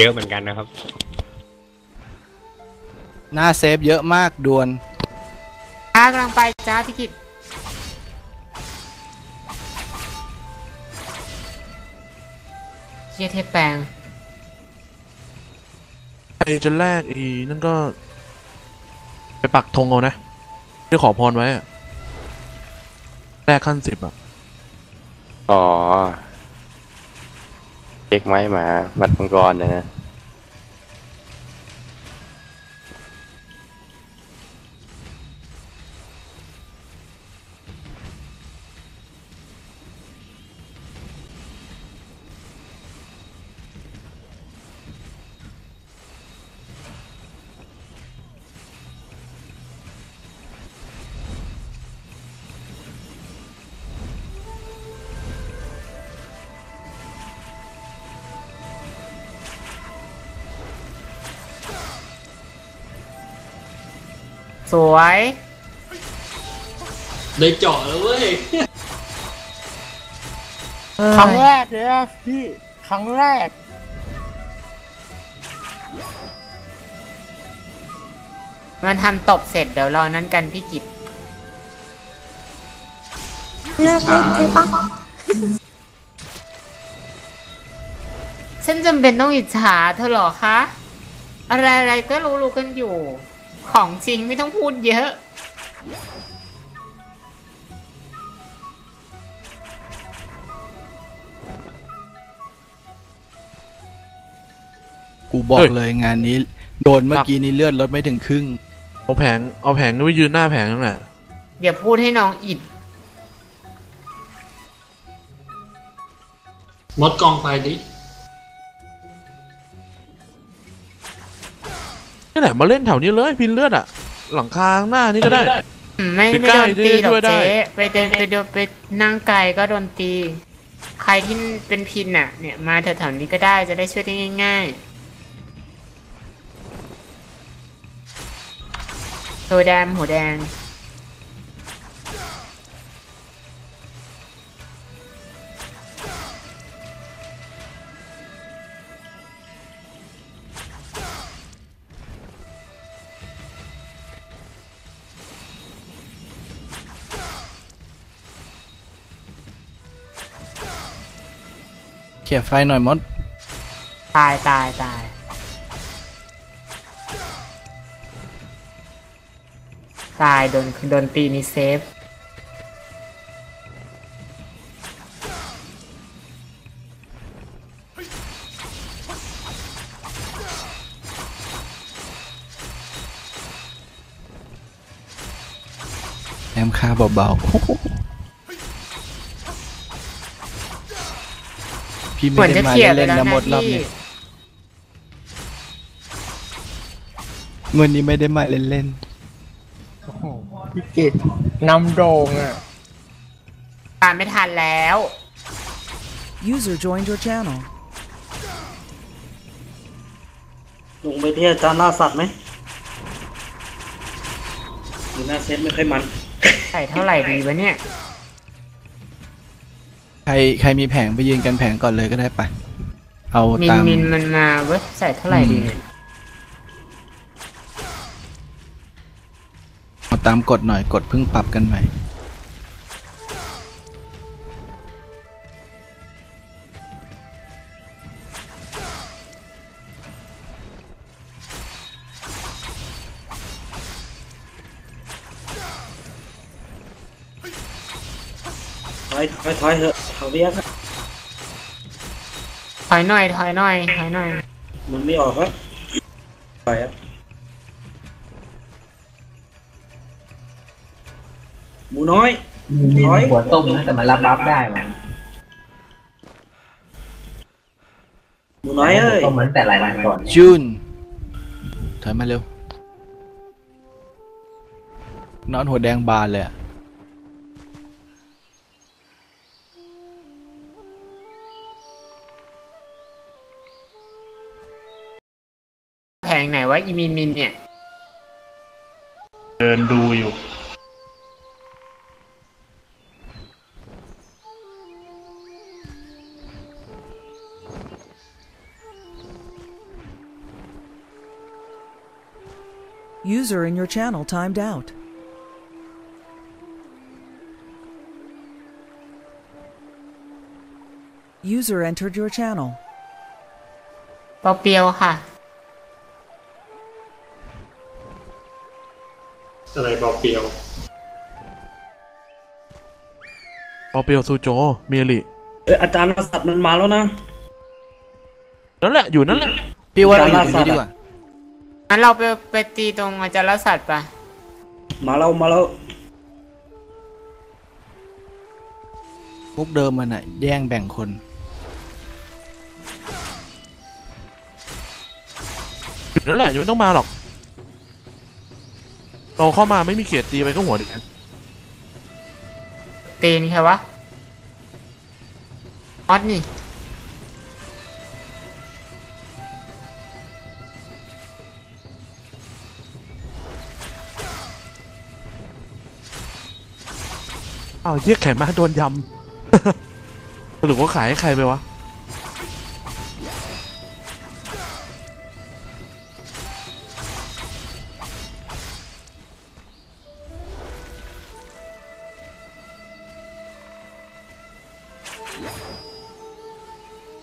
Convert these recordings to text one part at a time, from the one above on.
เยอะเหมือนกันนะครับ หน้าเซฟเยอะมากดวน จ้ากำลังไปจ้าพี่กิตเชียเทพแปลงไอจะแรกอีนั่นก็ ไปปักธงเอานะที่ขอพรไว้อะแรกขั้นสิบอะอ๋อ เช็คไม้หมามัดมังกรนะนะ สวย ได้เจาะแล้วเว้ย ครั้งแรกเลยอะพี่ ครั้งแรก มันทำตบเสร็จเดี๋ยวรอนั้นกันพี่กิตเลิกเล่นใช่ปะฉันจำเป็นต้องอิจฉาเธอเหรอคะ อะไรอะไรๆก็รู้ๆกันอยู่ ของจริงไม่ต้องพูดเยอะ กูบอกเลยงานนี้ โดนเมื่อกี้นี้เลือดลดไม่ถึงครึ่ง เอาแผง เอาแผงนี่ไว้ยืนหน้าแผงนั่นแหละอย่าพูดให้น้องอิดมดกองไฟดิ นี่แหละมาเล่นแถวนี้เลยพินเลือดอะหลังคาข้างหน้านี่ก็ได้อืมไม่ไปไม่ใกล้โดนตีหรอกช่วยได้เจ๊ไปเดินไปเดินไปนั่งไกลก็โดนตี ใครที่เป็นพินอะ เนี่ยมาแถวๆนี้ก็ได้จะได้ช่วยได้ง่ายๆตัวแดงหัวแดง เขี่ยร์ไฟหน่อยมด ตายตายตายตายโดนโดนตีนี่เซฟแอมค่าเบาๆ พี่เหมืไม่อนได้จะมาเขี่ยร์ไปเล่นแล้วนะนะหมดรอบพี่นี้เงินนี้ไม่ได้มาเล่นพี่กิตนำโด่งอะตามไม่ทันแล้ว User joined your channel. ลงไปที่อาจารย์ล่าสัตว์ไหมหรือหน้าเซตไม่ค่อยมัน ใส่เท่าไหร่ดีวะเนี่ยๆ ใครใครมีแผงไปยืนกันแผงก่อนเลยก็ได้ปะเอามินตามมินมันมาเว้ยใส่เท่าไหร่ดีเนี่ยเอาตามกฎหน่อยกฎเพิ่งปรับกันใหม่ อยถอยถอยเถอะเขาเรียกอะถอยหน่อยถอยหน่อยถอยหน่อยมันไม่ออกแล้วไปอะหมูน้อย มีถอยหัวต้มนะแต่มันรับรับได้ว่ะหมูน้อยเอ้ยต้มมันแต่หลายวันก่อนจูนถอยมาเร็วนอนหัวแดงบานเลยอะ วะอีมินมินเนี่ย User in your channel timed out. User entered your channel. เปรียวๆค่ะ อะไรเบาเปรียวปอเปียวซูโจเมียริเอยอาจารย์สัตว์มันมาแล้วนะ นั่นแหละอยู่นั่นแหละพี่ว่าเราอยู่ตรงนี้ดีกว่างั้นเราไปไปตีตรงอาจารย์สัตว์ปะมาแล้วมาแล้วมุกเดิมมันอะแย่งแบ่งคนอยู่นั่นแหละอยู่ไม่ต้องมาหรอก เราเข้ามาไม่มีเขียดตีไปก็หัวเดียวตีนี่ใครวะออสนี่อ้าวเรียกแขนมาโดนยำ หรือว่าขายให้ใครไปวะ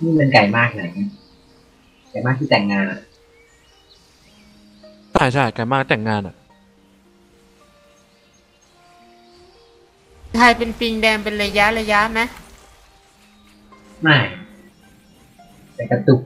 นี่มันไก่มากไหนไก่มากที่แต่งงานอะใช่ใช่แกมาแต่งงานอะไทยเป็นปิงแดงเป็นระยะระยะไหมไม่แต่กระตุก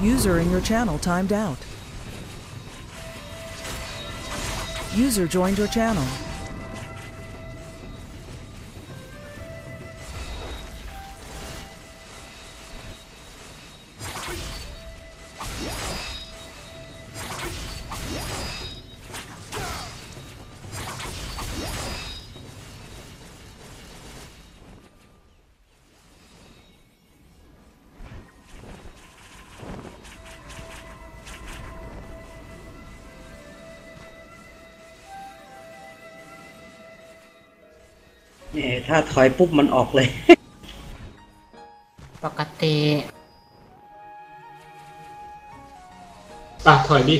User in your channel timed out. User joined your channel. นี่ยถ้าถอยปุ๊บมันออกเลย ปกติอะถอยดิ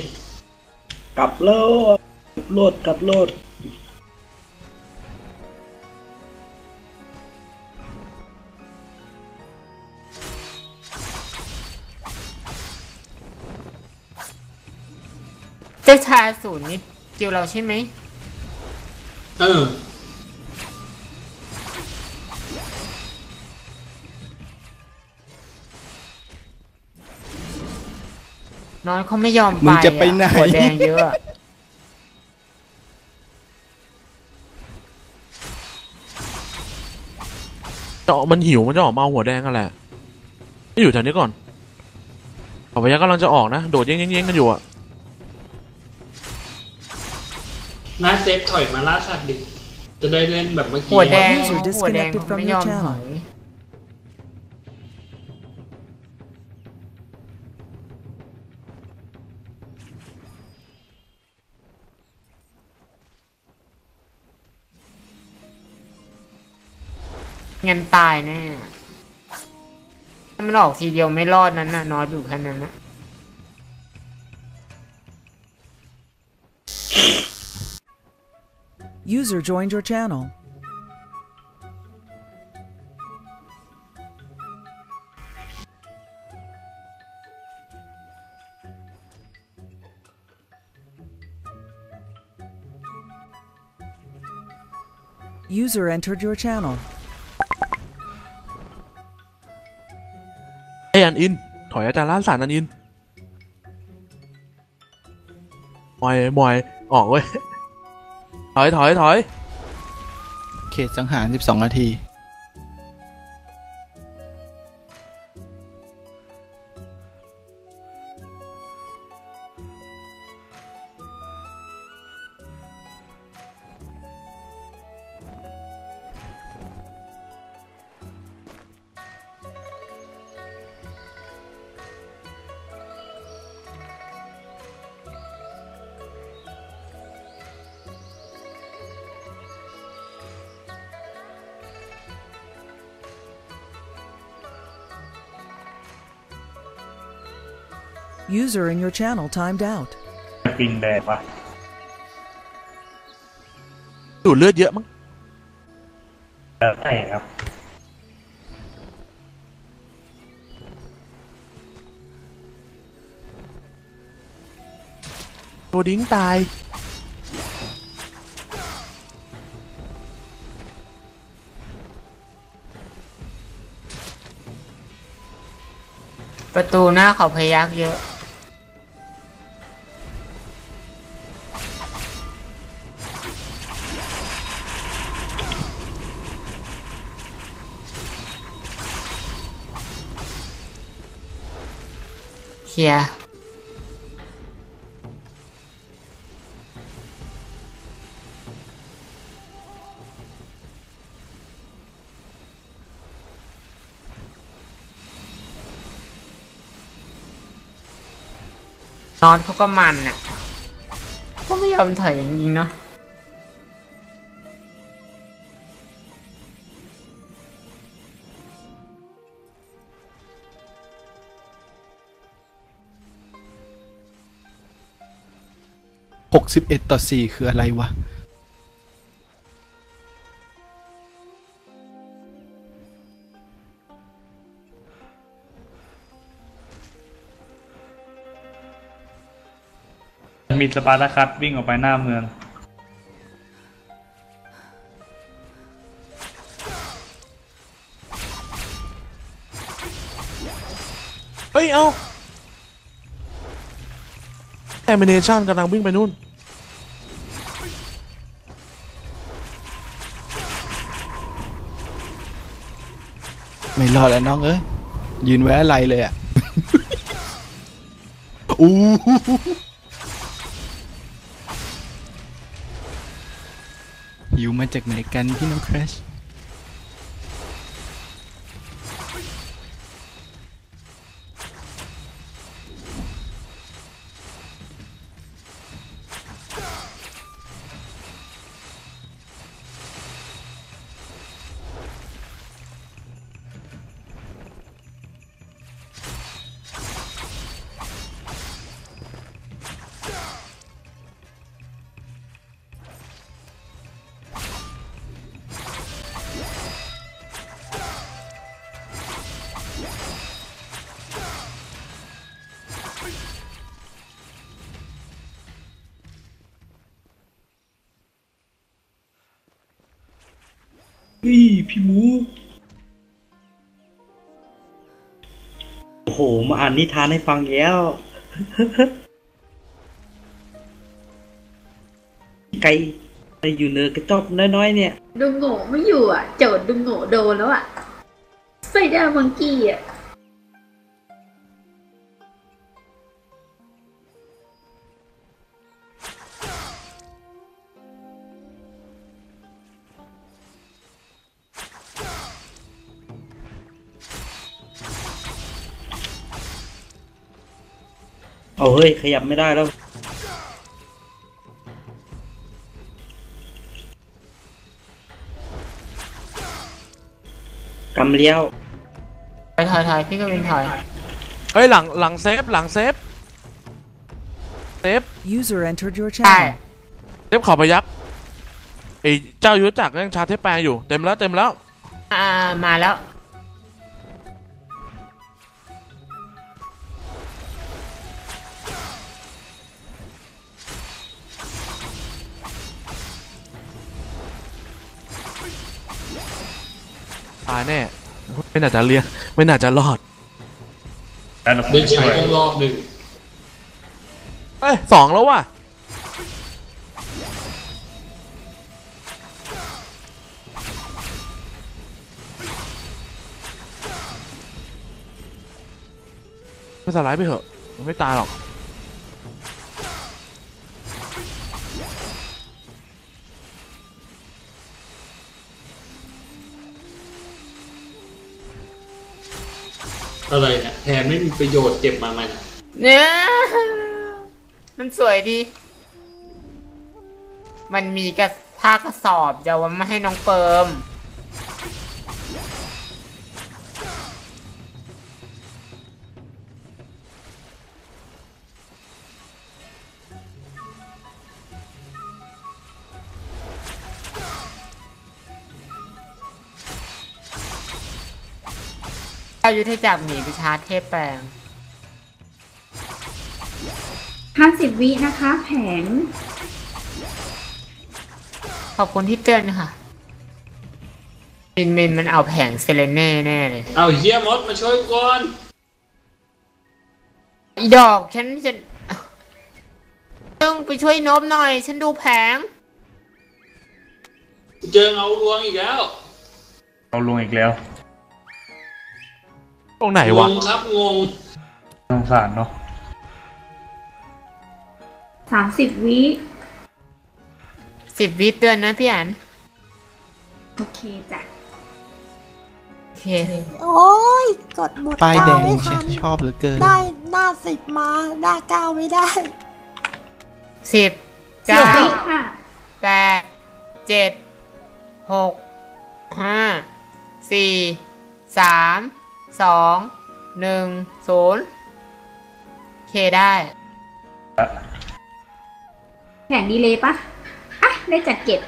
กลับโลดโลดกลับโลดเจ้าชายศูนย์นี่จิวเราใช่ไหม เออ น้อยเขาไม่ยอมไปมึงจะไปไหนอหัวแดงเยอะอะจะออกมันหิวมันจะออกมาเอาหัวแดงกันแหละไม่อยู่แถวนี้ก่อนเอาไปยังกำลังจะออกนะ โดดเย้งเย้งเย้งกันอยู่อะน้าเซฟถอยมาล่าสัตว์ดิ จะได้เล่นแบบเมื่อกี้หัวแดง User หัวแดง disconnected เขา from ไม่ your ยอม channel ถอย งั้นตายแน่ ถ้ามันออกทีเดียวไม่รอดนั้นน่ะนอนอยู่แค่นั้นนะ User joined your channel. User entered your channel. ไออันอิน ถอยอาจารย์ล้านสารอันอินมอยมอยออกเว้ย ถอยถอยถอย เขตสังหาร 12 นาที User in your channel timed out. ปิงแดดวะดูดเลือดเยอะมั้งแล้วแต่ครับโดดิ้งตาย ประตูหน้าเขาพยักเยอะ ลียร์นอนเขาก็มันอะก็ไม่ยอมถอยจริงๆเนาะ 61 ต่อ 4 คืออะไรวะ มีสปาร์ตาคัสวิ่งออกไปหน้าเมือง เฮ้ย เอา แอมิเนชันกำลังวิ่งไปนู่น ไม่รอดแล้วน้องเอ้ยยืนไว้อะไรเลยอะ อู้หูหิวมาจากไหนกันพี่น้องครช พี่พี่มูโอ้โห มาอ่านนิทานให้ฟังแล้ว ไก่ไปอยู่เนอกระจอบน้อยๆเนี่ยดูโง่ไม่อยู่อะ โจดดูโง่โดนแล้วอะไซด้ามังกี้อะ เอาเฮ้ย ขยับไม่ได้แล้ว กำเลี้ยวถอยถอยถอยพี่ก็เป็นถอยเฮ้ยหลังหลังเซฟหลังเซฟเซฟ User entered your ใช่ channel. เซฟเขอพยักไอ้เจ้ายุทธจักรยังชาร์จเทปแปรอยู่เต็มแล้วเต็มแล้ว อ่า มาแล้ว ตายแน่ ไม่น่าจะเลี้ยงไม่น่าจะรอดแล้เราดึงช่ใช้วยต้องรอบหนึ่งเอ้ยสองแล้วว่ะไม่สไลด์ไปเถอะไม่ตายหรอก อะไรเนี่ยแทนไม่มีประโยชน์เก็บมาไหมเนี่ยมันสวยดี มันมีกระผ้ากระสอบจะเอามาให้น้องเฟิร์มายุทธจักรหนีไปชาร์จเทพแปลงห้าสิบวินะคะ แผง ขอบคุณที่เตือนค่ะมินมินมันเอาแผงเซเลเน่แน่เลยเอาเฮียมดมาช่วยก่อนอีดอกฉันจะต้องไปช่วยนบหน่อย ฉันดูแผง เจอเงาลวงอีกแล้ว เอาลงอีกแล้ว ตรงไหนงวะงครับงงสงสารเนาะสามสิบวิสิบวิเตือนนะพี่อันโอเคจ้ะโอเค โอ้ย กดหมดป้ายแดเก้างไม่ฉัทันนชอบเหลือเกิน ได้หน้าสิบมาหน้าเก้าไม่ได้ สิบสิบเก้าวิค่ะแปดเจ็ดหกห้าสี่สาม สองหนึ่งศูนย์โอเคได้แผงดีเลยปะอะ ได้จัดเก็บ